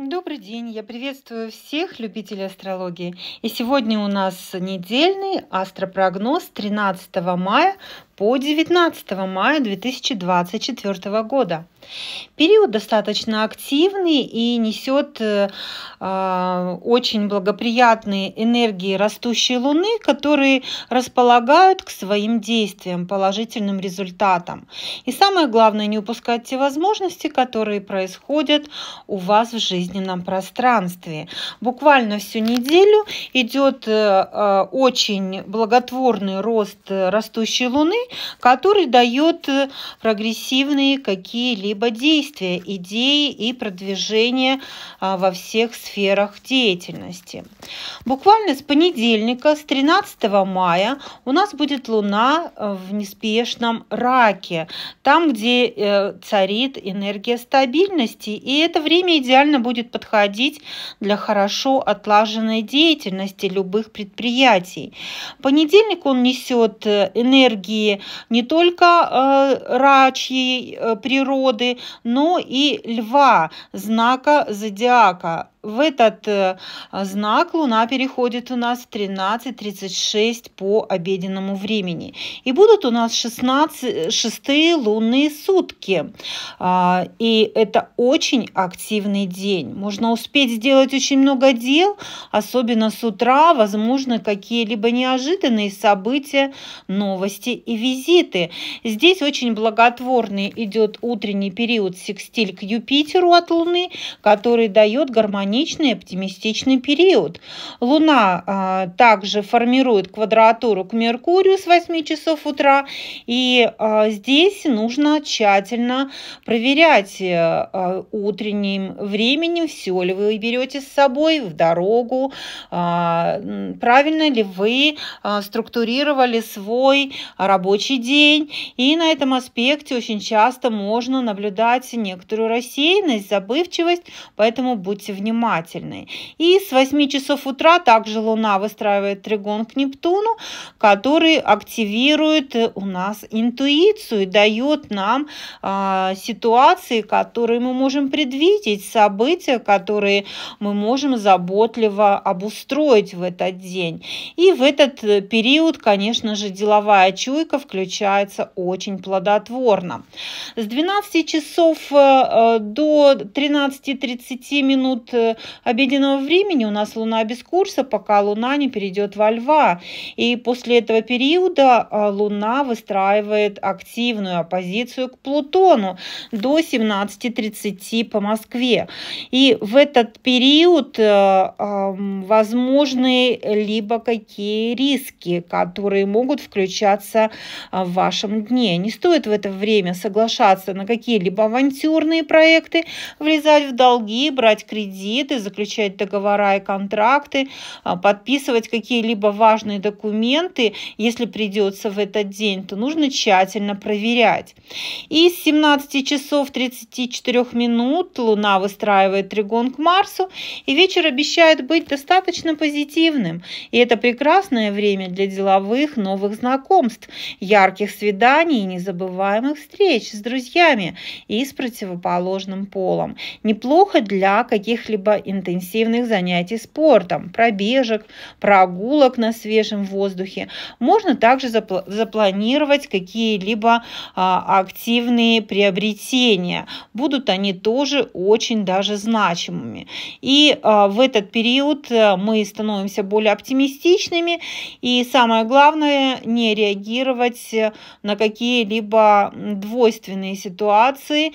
Добрый день, я приветствую всех любителей астрологии. И сегодня у нас недельный астропрогноз 13 мая по 19 мая 2024 года. Период достаточно активный и несет э, а, очень благоприятные энергии растущей Луны, которые располагают к своим действиям, положительным результатам. И самое главное, не упускать те возможности, которые происходят у вас в жизненном пространстве. Буквально всю неделю идет э, э, очень благотворный рост растущей Луны, который дает э, прогрессивные какие-либо действия, идеи и продвижение а, во всех сферах деятельности. Буквально с понедельника, с 13 мая у нас будет Луна э, в неспешном раке, там, где э, царит энергия стабильности, и это время идеально будет подходить для хорошо отлаженной деятельности любых предприятий. Понедельник он несет энергии не только э, рачьей э, природы, но и льва, знака зодиака в этот э, знак Луна переходит у нас в 13.36 по обеденному времени. И будут у нас 16, шестые лунные сутки. А, и это очень активный день. Можно успеть сделать очень много дел, особенно с утра, возможно, какие-либо неожиданные события, новости и визиты. Здесь очень благотворный идет утренний период секстиль к Юпитеру от Луны, который дает гармонию гармоничный оптимистичный период. Луна а, также формирует квадратуру к Меркурию с 8 часов утра, и а, здесь нужно тщательно проверять а, утренним временем, все ли вы берете с собой в дорогу, а, правильно ли вы а, структурировали свой рабочий день. И на этом аспекте очень часто можно наблюдать некоторую рассеянность, забывчивость, поэтому будьте внимательны внимательны. И с 8 часов утра также Луна выстраивает тригон к Нептуну, который активирует у нас интуицию дает нам э, ситуации, которые мы можем предвидеть, события, которые мы можем заботливо обустроить в этот день. И в этот период, конечно же, деловая чуйка включается очень плодотворно. С 12 часов э, до 13.30 минут э, обеденного времени у нас Луна без курса, пока Луна не перейдет во Льва. И после этого периода а, Луна выстраивает активную оппозицию к Плутону до 17.30 по Москве. И в этот период э, возможны либо какие риски, которые могут включаться а, в вашем дне. Не стоит в это время соглашаться на какие-либо авантюрные проекты, влезать в долги, брать кредит, кредиты, заключать договора и контракты, а, подписывать какие-либо важные документы, если придется в этот день, то нужно тщательно проверять. И с 17 часов 34 минут Луна выстраивает тригон к Марсу, и вечер обещает быть достаточно позитивным. И это прекрасное время для деловых новых знакомств, ярких свиданий и незабываемых встреч с друзьями и с противоположным полом. Неплохо для каких-либо либо интенсивных занятий спортом, пробежек, прогулок на свежем воздухе. Можно также запланировать какие-либо а, активные приобретения. Будут они тоже очень даже значимыми. И а, в этот период э, мы становимся более оптимистичными. И самое главное, не реагировать на какие-либо двойственные ситуации,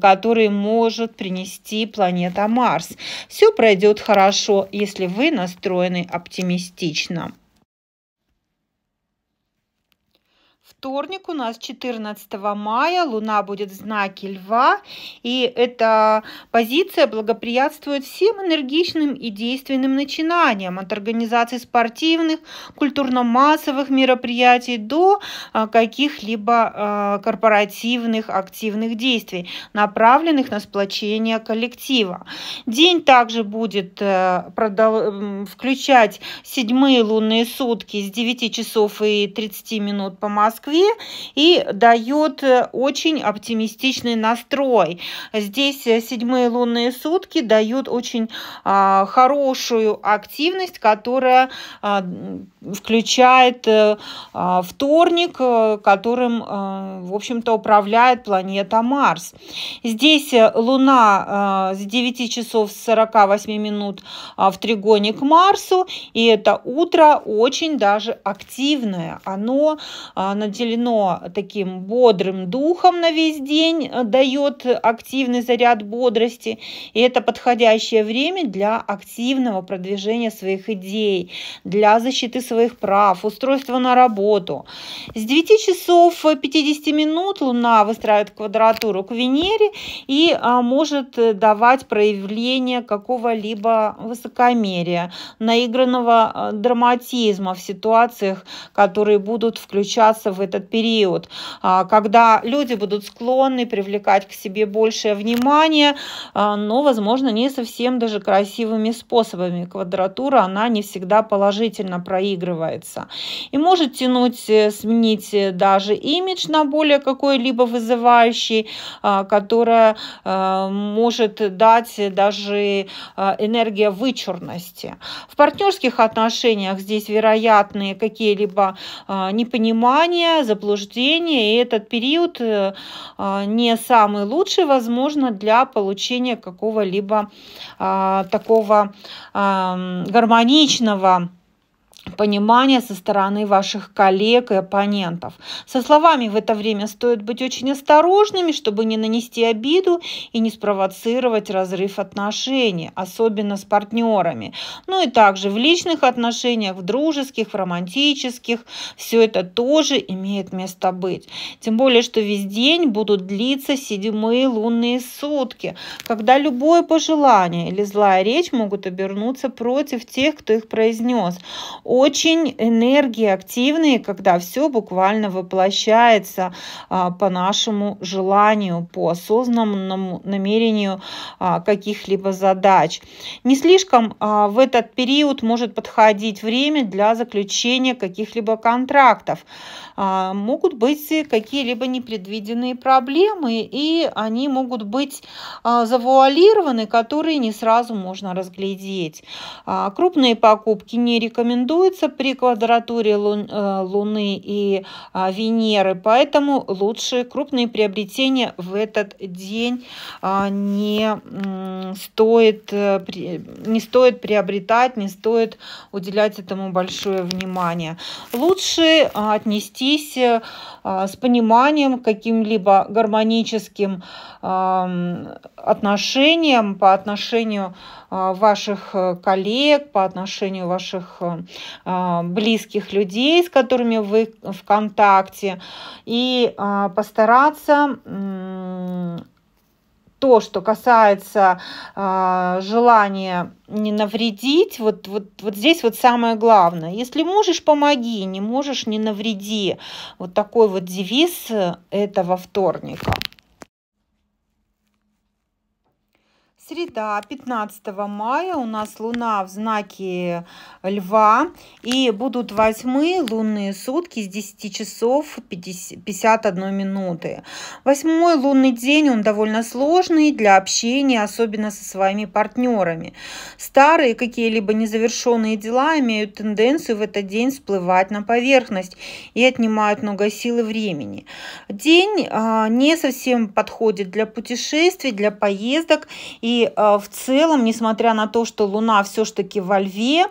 которые может принести планета Марс. Все пройдет хорошо, если вы настроены оптимистично. Вторник у нас 14 мая, Луна будет в знаке Льва, и эта позиция благоприятствует всем энергичным и действенным начинаниям, от организации спортивных, культурно-массовых мероприятий до а, каких-либо а, корпоративных активных действий, направленных на сплочение коллектива. День также будет э, включать седьмые лунные сутки с 9 часов и 30 минут по Москве, голове и дает очень оптимистичный настрой. Здесь седьмые лунные сутки дают очень а, хорошую активность, которая а, включает а, вторник, которым, а, в общем-то, управляет планета Марс. Здесь Луна а, с 9 часов 48 минут а, в тригоне к Марсу, и это утро очень даже активное. Оно а, наделено таким бодрым духом на весь день, э, дает активный заряд бодрости, и это подходящее время для активного продвижения своих идей, для защиты своих прав, устройства на работу. С 9 часов 50 минут Луна выстраивает квадратуру к Венере и может давать проявление какого-либо высокомерия, наигранного э, драматизма в ситуациях, которые будут включаться в этот период, а, когда люди будут склонны привлекать к себе большее внимание, а, но, возможно, не совсем даже красивыми способами. Квадратура, она не всегда положительно проигрывается. И может тянуть, э, сменить э, даже имидж на более какой-либо вызывающий, а, которая может дать даже энергия вычурности. В партнерских отношениях здесь вероятны какие-либо непонимания, заблуждения, и этот период э, не самый лучший, возможно, для получения какого-либо такого гармоничного понимания со стороны ваших коллег и оппонентов. Со словами в это время стоит быть очень осторожными, чтобы не нанести обиду и не спровоцировать разрыв отношений, особенно с партнерами. Ну и также в личных отношениях, в дружеских, в романтических, все это тоже имеет место быть. Тем более, что весь день будут длиться седьмые лунные сутки, когда любое пожелание или злая речь могут обернуться против тех, кто их произнес очень энергии активные, когда все буквально воплощается а, по нашему желанию, по осознанному намерению а, каких-либо задач. Не слишком а, в этот период может подходить время для заключения каких-либо контрактов. Могут быть какие-либо непредвиденные проблемы, и они могут быть завуалированы, которые не сразу можно разглядеть. Крупные покупки не рекомендуются при квадратуре э, Луны и Венеры, поэтому лучше крупные приобретения в этот день не стоит, э, не стоит приобретать, не стоит уделять этому большое внимание. Лучше отнести отнестись э, а, с пониманием, каким-либо гармоническим отношением по отношению а, ваших э, коллег, по отношению ваших э, а, близких людей, с которыми вы в контакте, и постараться то, что касается э, желания не навредить, вот, вот, вот здесь вот самое главное. Если можешь, помоги, не можешь, не навреди. Вот такой вот девиз этого вторника. Среда, 15 мая, у нас Луна в знаке Льва, и будут восьмые лунные сутки с 10 часов 50, 51 минуты. Восьмой лунный день, он довольно сложный для общения, особенно со своими партнерами. Старые какие-либо незавершенные дела имеют тенденцию в этот день всплывать на поверхность и отнимают много сил и времени. День а, не совсем подходит для путешествий, для поездок и э, в целом, несмотря на то, что Луна все-таки во Льве,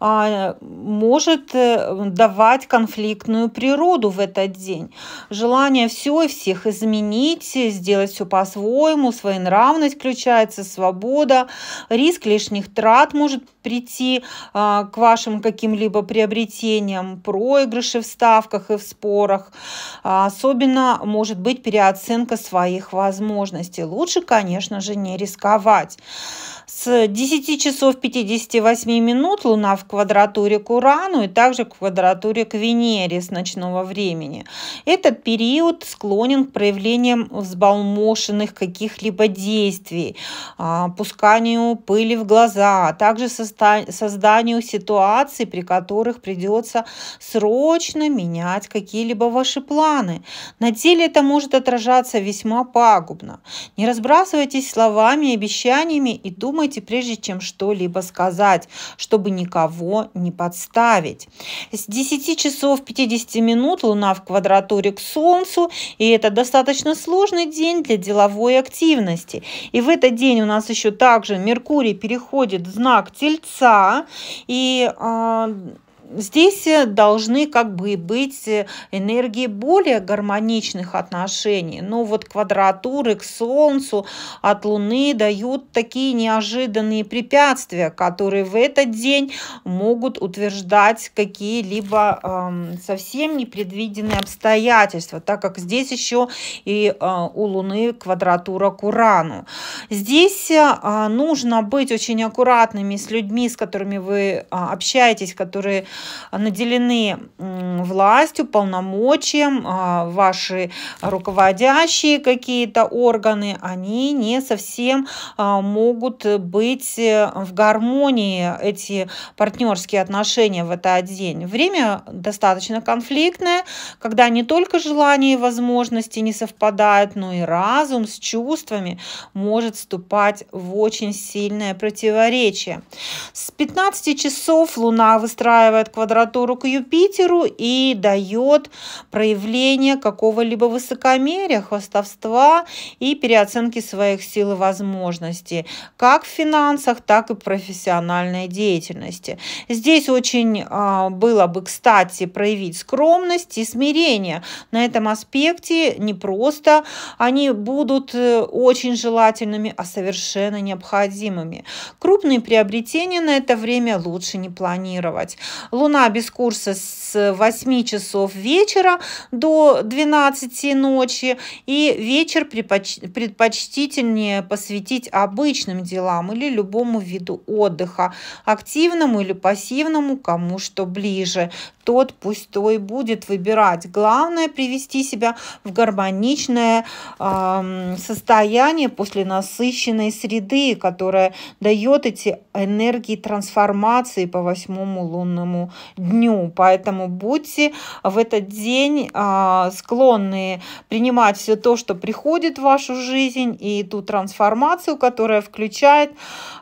а, может э, давать конфликтную природу в этот день. Желание все и всех изменить, сделать все по-своему, своенравность включается, свобода, риск лишних трат может прийти а, к вашим каким-либо приобретениям, проигрыши в ставках и в спорах. А, особенно может быть переоценка своих возможностей. Лучше, конечно же, не рисковать реализовать. С 10 часов 58 минут Луна в квадратуре к Урану и также в квадратуре к Венере с ночного времени. Этот период склонен к проявлениям взбалмошенных каких-либо действий, а, пусканию пыли в глаза, а также созданию ситуаций, при которых придется срочно менять какие-либо ваши планы. На деле это может отражаться весьма пагубно. Не разбрасывайтесь словами и обещаниями и думайте, прежде чем что-либо сказать, чтобы никого не подставить. С 10 часов 50 минут Луна в квадратуре к Солнцу, и это достаточно сложный день для деловой активности. И в этот день у нас еще также Меркурий переходит в знак Тельца, и э, здесь э, должны как бы быть э, энергии более гармоничных отношений. Но вот квадратуры к Солнцу от Луны дают такие неожиданные препятствия, которые в этот день могут утверждать какие-либо э, совсем непредвиденные обстоятельства, так как здесь еще и э, у Луны квадратура к Урану. Здесь э, нужно быть очень аккуратными с людьми, с которыми вы э, общаетесь, которые наделены властью, полномочием, а, ваши руководящие какие-то органы, они не совсем а, могут быть э, в гармонии, эти партнерские отношения в этот день. Время достаточно конфликтное, когда не только желания и возможности не совпадают, но и разум с чувствами может вступать в очень сильное противоречие. С 15 часов Луна выстраивает квадратуру к Юпитеру и дает проявление какого-либо высокомерия, хвастовства и переоценки своих сил и возможностей, как в финансах, так и в профессиональной деятельности. Здесь очень а, было бы, кстати, проявить скромность и смирение. На этом аспекте не просто они будут э, очень желательными, а совершенно необходимыми. Крупные приобретения на это время лучше не планировать. Луна без курса с 8 часов вечера до 12 ночи. И вечер предпочтительнее посвятить обычным делам или любому виду отдыха, активному или пассивному, кому что ближе тот пусть то и будет выбирать. Главное привести себя в гармоничное э, состояние после насыщенной среды, которая дает эти энергии трансформации по восьмому лунному дню. Поэтому будьте в этот день э, склонны принимать все то, что приходит в вашу жизнь, и ту трансформацию, которая включает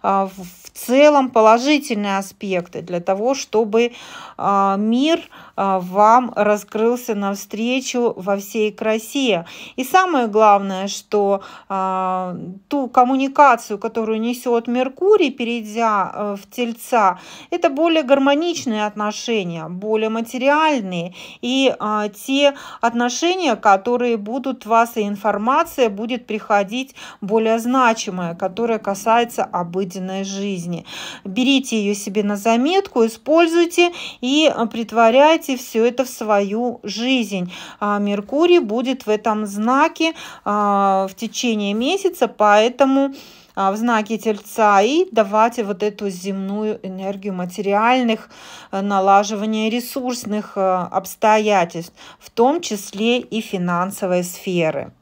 э, в целом положительные аспекты для того, чтобы мир мир а, вам раскрылся навстречу во всей красе. И самое главное, что а, ту коммуникацию, которую несет Меркурий, перейдя в Тельца, это более гармоничные отношения, более материальные. И а, те отношения, которые будут вас, и информация будет приходить более значимая, которая касается обыденной жизни. Берите ее себе на заметку, используйте и притворяйте притворяйте все это в свою жизнь. А Меркурий будет в этом знаке а, в течение месяца, поэтому а, в знаке Тельца и давать вот эту земную энергию материальных, налаживания ресурсных обстоятельств, в том числе и финансовой сферы.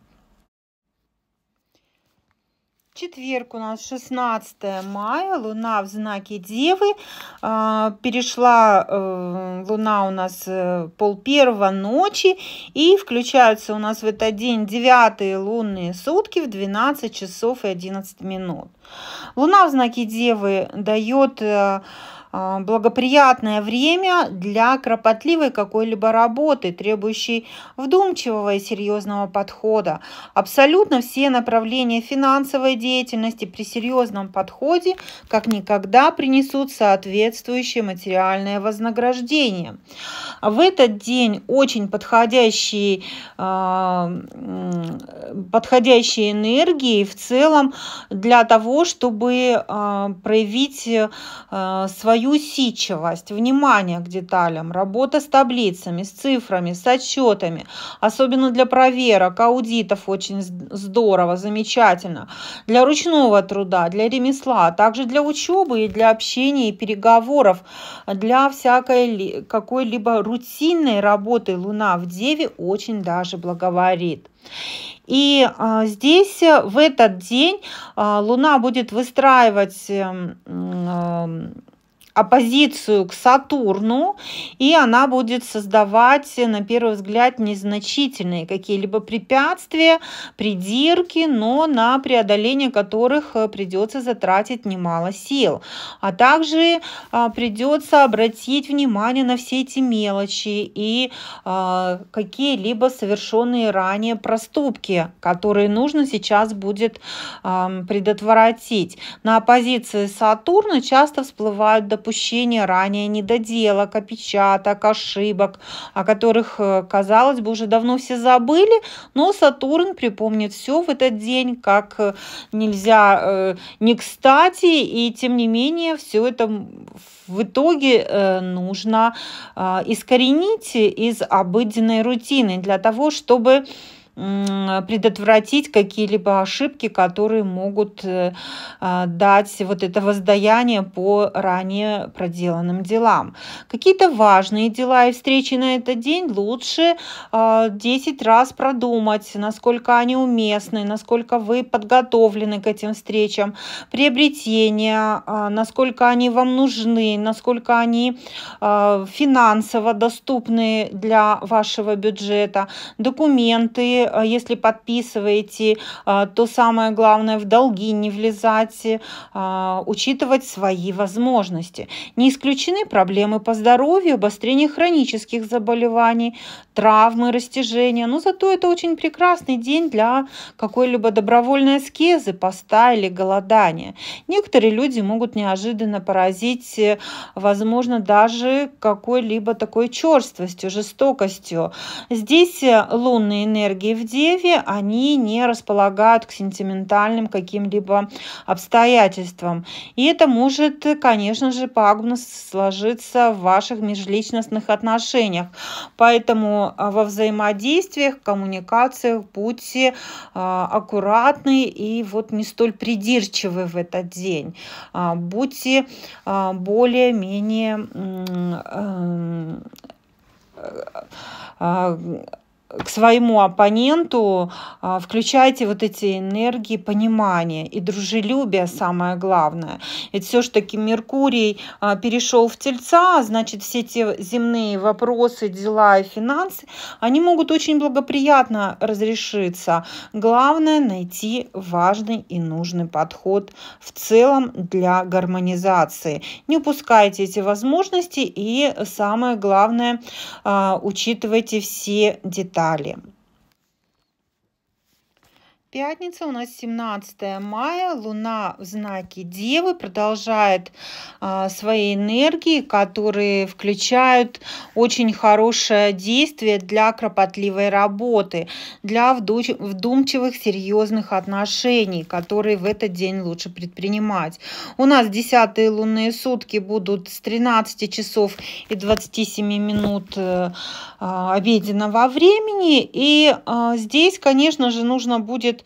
Четверг у нас 16 мая, Луна в знаке Девы. А, перешла э, Луна у нас э, пол первого ночи. И включаются у нас в этот день девятые лунные сутки в 12 часов и 11 минут. Луна в знаке Девы дает э, благоприятное время для кропотливой какой-либо работы, требующей вдумчивого и серьезного подхода. Абсолютно все направления финансовой деятельности при серьезном подходе как никогда принесут соответствующее материальное вознаграждение. В этот день очень подходящие, а, подходящие энергии в целом для того, чтобы а, проявить свою усидчивость, внимание к деталям, работа с таблицами, с цифрами, с отчетами, особенно для проверок, аудитов очень здорово, замечательно, для ручного труда, для ремесла, а также для учебы и для общения и переговоров, для всякой какой-либо рутинной работы Луна в Деве очень даже благоворит. И а, здесь э, в этот день а, Луна будет выстраивать эм, оппозицию к Сатурну, и она будет создавать, на первый взгляд, незначительные какие-либо препятствия, придирки, но на преодоление которых э, придется затратить немало сил. А также а, придется обратить внимание на все эти мелочи и а, какие-либо совершенные ранее проступки, которые нужно сейчас будет предотвратить. На оппозиции Сатурна часто всплывают допустимые допущения ранее недоделок, опечаток, ошибок, о которых, э, казалось бы, уже давно все забыли, но Сатурн припомнит все в этот день, как э, нельзя э, не кстати, и тем не менее все это в итоге э, нужно э, искоренить из обыденной рутины для того, чтобы предотвратить какие-либо ошибки, которые могут э, а, дать вот это воздаяние по ранее проделанным делам. Какие-то важные дела и встречи на этот день лучше 10 а, раз продумать, насколько они уместны, насколько вы подготовлены к этим встречам, приобретения, а, насколько они вам нужны, насколько они финансово доступны для вашего бюджета, документы, а, если подписываете, а, то самое главное в долги не влезать, а, учитывать свои возможности. Не исключены проблемы по здоровью, обострение хронических заболеваний, травмы, растяжения. Но зато это очень прекрасный день для какой-либо добровольной аскезы, поста или голодания. Некоторые люди могут неожиданно поразить, возможно, даже какой-либо такой черствостью, жестокостью. Здесь лунные энергии в Деве, они не располагают к сентиментальным каким-либо обстоятельствам. И это может, конечно же, пагубно сложиться в ваших межличностных отношениях. Поэтому а, во взаимодействиях, коммуникациях будьте а, аккуратны и вот не столь придирчивы в этот день. А, будьте более-менее к своему оппоненту а, включайте вот эти энергии понимания и дружелюбия самое главное. Ведь все-таки Меркурий а, перешел в Тельца, значит все те земные вопросы, дела и финансы, они могут очень благоприятно разрешиться. Главное найти важный и нужный подход в целом для гармонизации. Не упускайте эти возможности и самое главное, а, учитывайте все детали детали. Пятница у нас 17 мая, Луна в знаке Девы продолжает а, свои энергии, которые включают очень хорошее действие для кропотливой работы, для вдумчивых серьезных отношений, которые в этот день лучше предпринимать. У нас десятые лунные сутки будут с 13 часов и 27 минут а, обеденного времени, и а, здесь, конечно же, нужно будет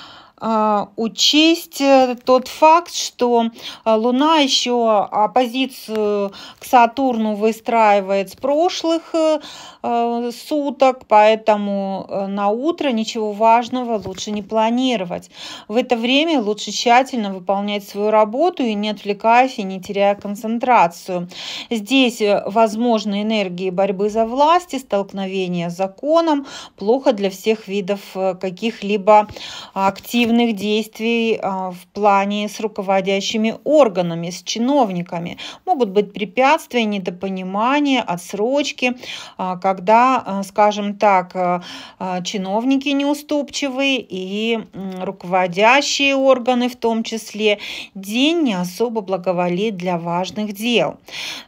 учесть э, тот факт, что а, Луна еще оппозицию к Сатурну выстраивает с прошлых э, э, суток, поэтому на утро ничего важного лучше не планировать. В это время лучше тщательно выполнять свою работу и не отвлекаясь и не теряя концентрацию. Здесь возможны энергии борьбы за власть и столкновения с законом, плохо для всех видов каких-либо активных активных действий а, в плане с руководящими органами, с чиновниками. Могут быть препятствия, недопонимания, отсрочки, а, когда, а, скажем так, чиновники неуступчивые и руководящие органы в том числе. День не особо благоволит для важных дел.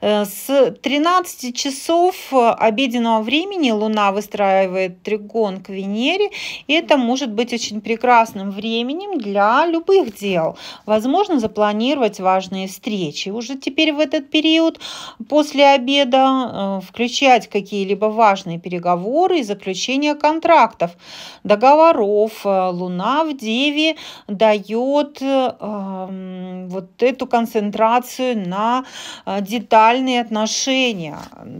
Э, с 13 часов обеденного времени Луна выстраивает тригон к Венере, и это может быть очень прекрасным временем временем для любых дел. Возможно, запланировать важные встречи уже теперь в этот период после обеда, э, включать какие-либо важные переговоры и заключение контрактов, договоров. Э, Луна в Деве дает э, вот эту концентрацию на детальные отношения.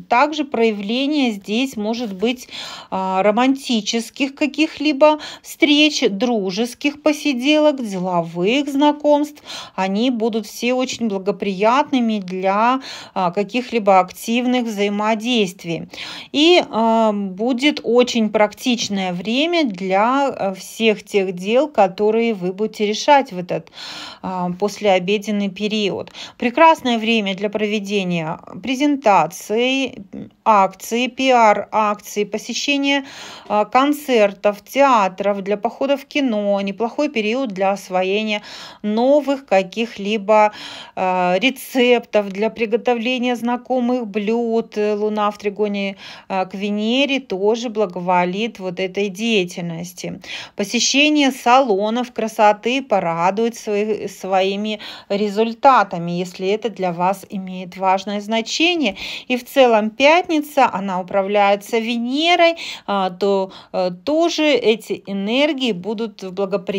Также проявление здесь может быть романтических каких-либо встреч, дружеских посиделок, деловых знакомств. Они будут все очень благоприятными для а, каких-либо активных взаимодействий. И а, будет очень практичное время для а, всех тех дел, которые вы будете решать в этот послеобеденный период. Прекрасное время для проведения презентаций, акций, пиар-акций, посещения концертов, театров, для похода в кино. Неплохой период для освоения новых каких-либо рецептов, для приготовления знакомых блюд. Луна в тригоне к Венере тоже благоволит вот этой деятельности. Посещение салонов красоты порадует свои, своими результатами, если это для вас имеет важное значение. И в целом пятница, она управляется Венерой, а, то э, тоже эти энергии будут в благоприятном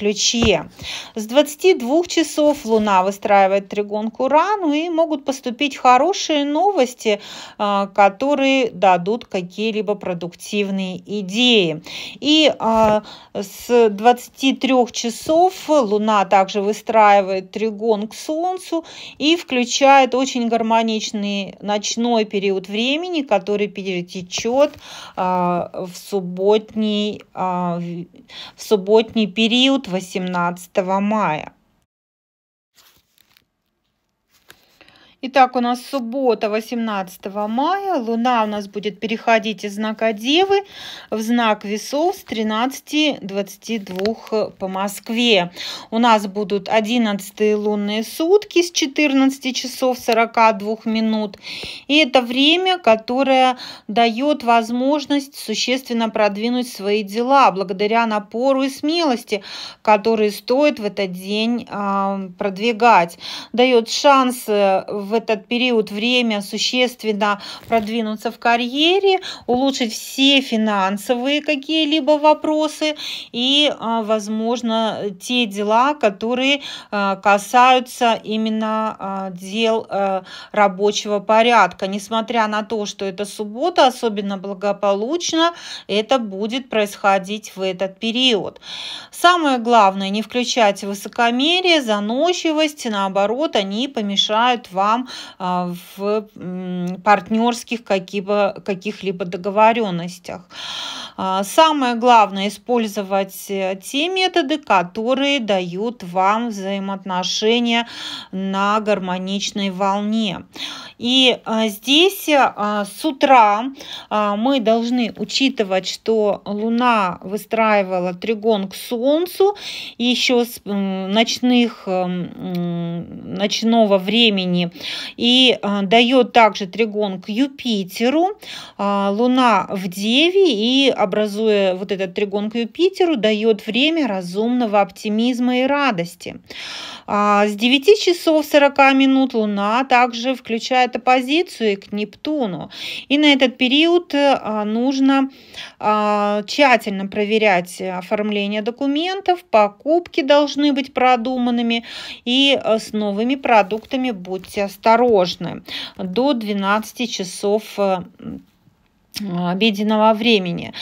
ключе. С 22 часов Луна выстраивает тригон к Урану и могут поступить хорошие новости, а, которые дадут какие-либо продуктивные идеи. И а, с 23 часов Луна также выстраивает тригон к Солнцу и включает очень гармоничный ночной период времени, который перетечет а, в субботний, в субботний период 18 мая. Итак, у нас суббота, 18 мая. Луна у нас будет переходить из знака Девы в знак Весов с 13.22 по Москве. У нас будут 11 лунные сутки с 14 часов 42 минут. И это время, которое дает возможность существенно продвинуть свои дела благодаря напору и смелости, которые стоит в этот день э, продвигать. Дает шанс в в этот период время существенно продвинуться в карьере, улучшить все финансовые какие-либо вопросы и, а, возможно, те дела, которые а, касаются именно а, дел рабочего порядка. Несмотря на то, что это суббота, особенно благополучно, это будет происходить в этот период. Самое главное, не включать высокомерие, заносчивость, наоборот, они помешают вам там а, в партнерских каких-либо договоренностях. А, самое главное использовать э, те методы, которые дают вам взаимоотношения на гармоничной волне. И а, здесь с утра мы должны учитывать, что Луна выстраивала тригон к Солнцу еще с ночных, ночного времени и а, дает также тригон к Юпитеру. А, Луна в Деве и, образуя вот этот тригон к Юпитеру, дает время разумного оптимизма и радости. А, с 9 часов 40 минут Луна также включает оппозицию к Нептуну. И на этот период нужно тщательно проверять оформление документов, покупки должны быть продуманными и с новыми продуктами будьте осторожны. До 12 часов э, обеденного времени.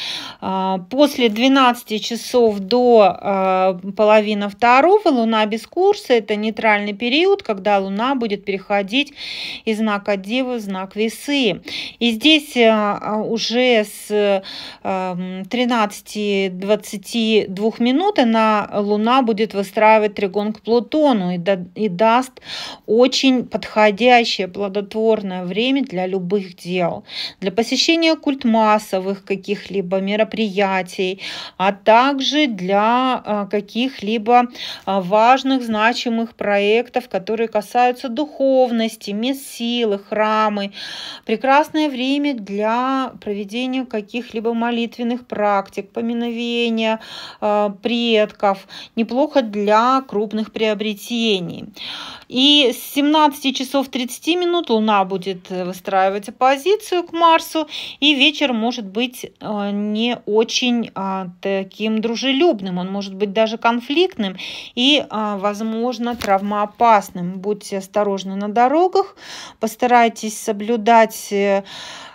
А, после 12 часов до а, половины второго Луна без курса – это нейтральный период, когда Луна будет переходить из знака Девы в знак Весы. И здесь а, уже с 13-22 минут она, Луна будет выстраивать тригон к Плутону и, да, и даст очень подходящее плодотворное время для любых дел. Для посещения культ массовых каких-либо мероприятий, а также для а, каких-либо а, важных, значимых проектов, которые касаются духовности, мест силы, храмы. Прекрасное время для проведения каких-либо молитвенных практик, поминовения предков. Неплохо для крупных приобретений. И с 17 часов 30 минут Луна будет выстраивать оппозицию к Марсу, и вечер может быть э, не очень а, таким дружелюбным, он может быть даже конфликтным и, а, возможно, травмоопасным. Будьте осторожны на дорогах, постарайтесь соблюдать э,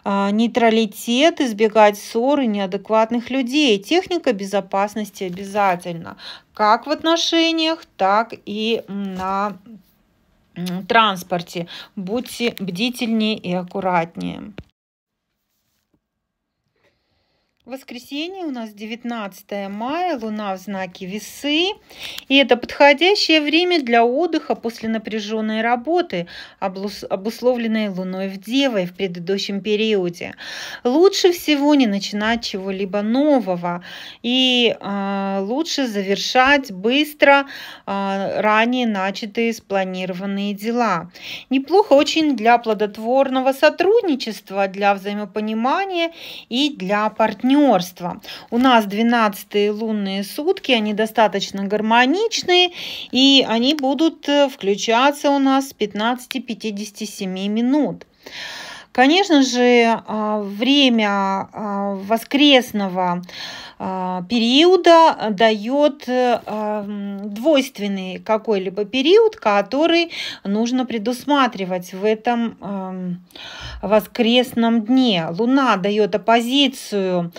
а, нейтралитет, избегать ссоры неадекватных людей. Техника безопасности обязательно, как в отношениях, так и на транспорте. Будьте бдительнее и аккуратнее. Воскресенье у нас 19 мая, Луна в знаке Весы. И это подходящее время для отдыха после напряженной работы, обусловленной Луной в Девой в предыдущем периоде. Лучше всего не начинать чего-либо нового и э, лучше завершать быстро э, ранее начатые спланированные дела. Неплохо очень для плодотворного сотрудничества, для взаимопонимания и для партнерства партнерства. У нас 12 лунные сутки, они достаточно гармоничные, и они будут э, включаться у нас с 15-57 минут. Конечно же, а, время а, воскресного а, периода дает э, двойственный какой-либо период, который нужно предусматривать в этом воскресном дне. Луна дает оппозицию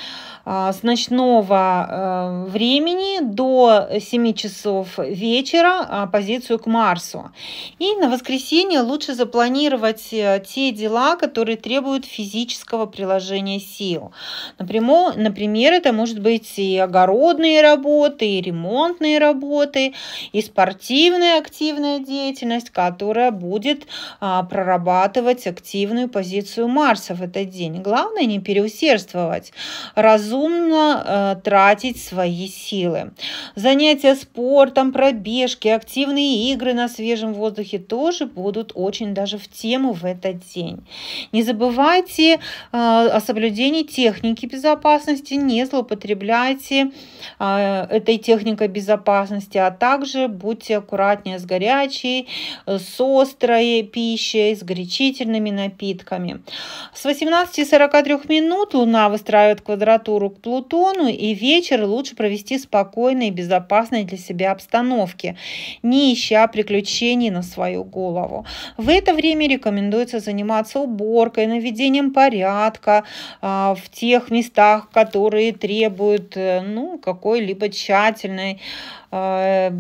с ночного э, времени до 7 часов вечера позицию к Марсу. И на воскресенье лучше запланировать э, те дела, которые требуют физического приложения сил. Например, это может быть и огородные работы, и ремонтные работы, и спортивная активная деятельность, которая будет а, прорабатывать активную позицию Марса в этот день. Главное не переусердствовать. Разумно разумно э, тратить свои силы. Занятия спортом, пробежки, активные игры на свежем воздухе тоже будут очень даже в тему в этот день. Не забывайте э, о соблюдении техники безопасности, не злоупотребляйте э, этой техникой безопасности, а также будьте аккуратнее с горячей, с острой пищей, с горячительными напитками. С 18.43 минут Луна выстраивает квадратуру к Плутону, и вечер лучше провести спокойной и безопасной для себя обстановке, не ища приключений на свою голову. В это время рекомендуется заниматься уборкой, наведением порядка а, в тех местах, которые требуют э, ну, какой-либо тщательной Э,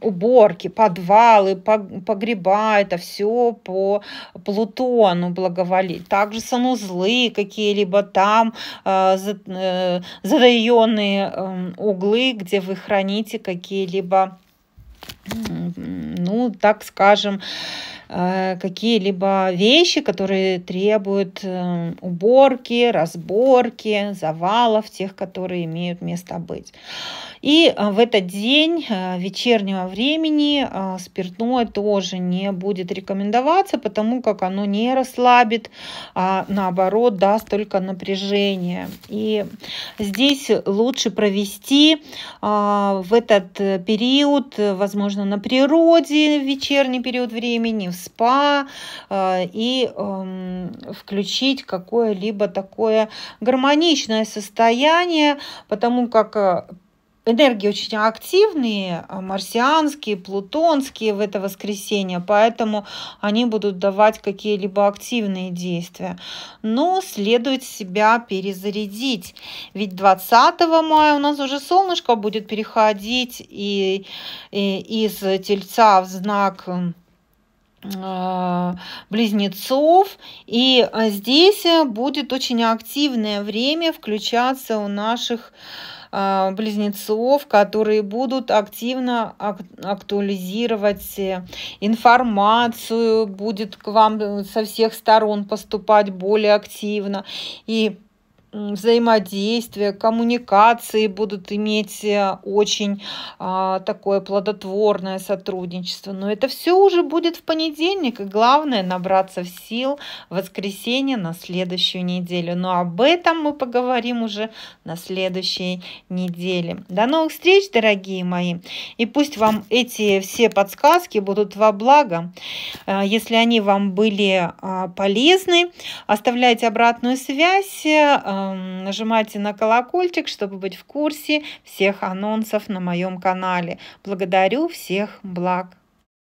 уборки, подвалы, погреба, это все по Плутону благоволить. Также санузлы какие-либо там, э, э, затаенные эм, углы, где вы храните какие-либо, ну, так скажем, какие-либо вещи, которые требуют уборки, разборки, завалов, тех, которые имеют место быть. И а, в этот день вечернего времени спиртное тоже не будет рекомендоваться, потому как оно не расслабит, а наоборот даст только напряжение. И здесь лучше провести в этот период, возможно, на природе, в вечерний период времени, в спа и включить какое-либо такое гармоничное состояние, потому как энергии очень активные, а, марсианские, плутонские в это воскресенье, поэтому они будут давать какие-либо активные действия. Но следует себя перезарядить, ведь 20 мая у нас уже солнышко будет переходить и, и из тельца в знак близнецов и здесь будет очень активное время включаться у наших близнецов, которые будут активно актуализировать э, информацию, будет к вам со всех сторон поступать более активно. И взаимодействия, коммуникации будут иметь э, очень а, такое плодотворное сотрудничество. Но это все уже будет в понедельник. И главное набраться в сил в воскресенье на следующую неделю. Но об этом мы поговорим уже на следующей неделе. До новых встреч, дорогие мои. И пусть вам эти все подсказки будут во благо. Э, если они вам были а, полезны, оставляйте обратную связь, э, нажимайте на колокольчик, чтобы быть в курсе всех анонсов на моем канале. Благодарю всех благ.